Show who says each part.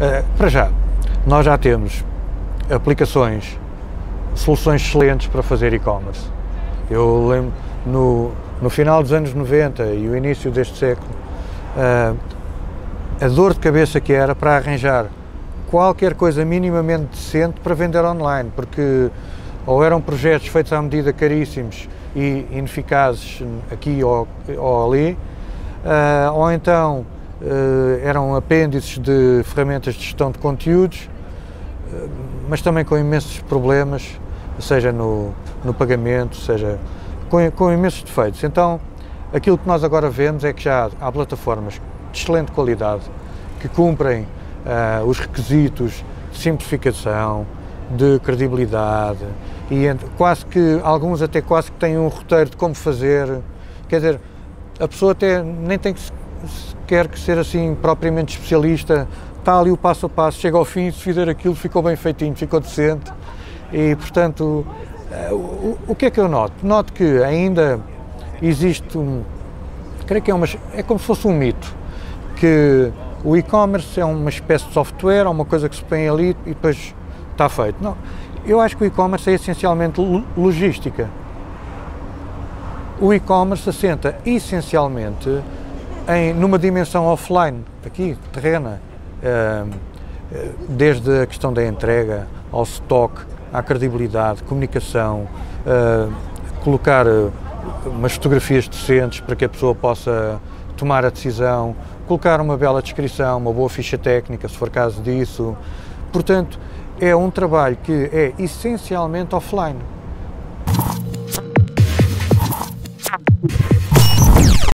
Speaker 1: Uh, para já, nós já temos aplicações, soluções excelentes para fazer e-commerce. Eu lembro, no, no final dos anos 90 e o início deste século, uh, a dor de cabeça que era para arranjar qualquer coisa minimamente decente para vender online, porque ou eram projetos feitos à medida caríssimos e ineficazes aqui ou, ou ali, uh, ou então eram apêndices de ferramentas de gestão de conteúdos, uh, mas também com imensos problemas, seja no, no pagamento, seja com, com imensos defeitos. Então, aquilo que nós agora vemos é que já há plataformas de excelente qualidade que cumprem os requisitos de simplificação, de credibilidade e quase que alguns até quase que têm um roteiro de como fazer. Quer dizer, a pessoa até nem tem que quer que ser assim propriamente especialista, está ali o passo a passo, chega ao fim, se fizer aquilo ficou bem feitinho, ficou decente e portanto eh, o, o que é que eu noto? Noto que ainda existe um, creio que é, uma, é como se fosse um mito, que o e-commerce é uma espécie de software, é uma coisa que se põe ali e depois está feito. Não, eu acho que o e-commerce é essencialmente logística. O e-commerce assenta essencialmente em, numa dimensão offline, aqui, terrena, eh, desde a questão da entrega, ao stock, à credibilidade, comunicação, eh, colocar eh, umas fotografias decentes para que a pessoa possa tomar a decisão, colocar uma bela descrição, uma boa ficha técnica, se for caso disso. Portanto, é um trabalho que é essencialmente offline.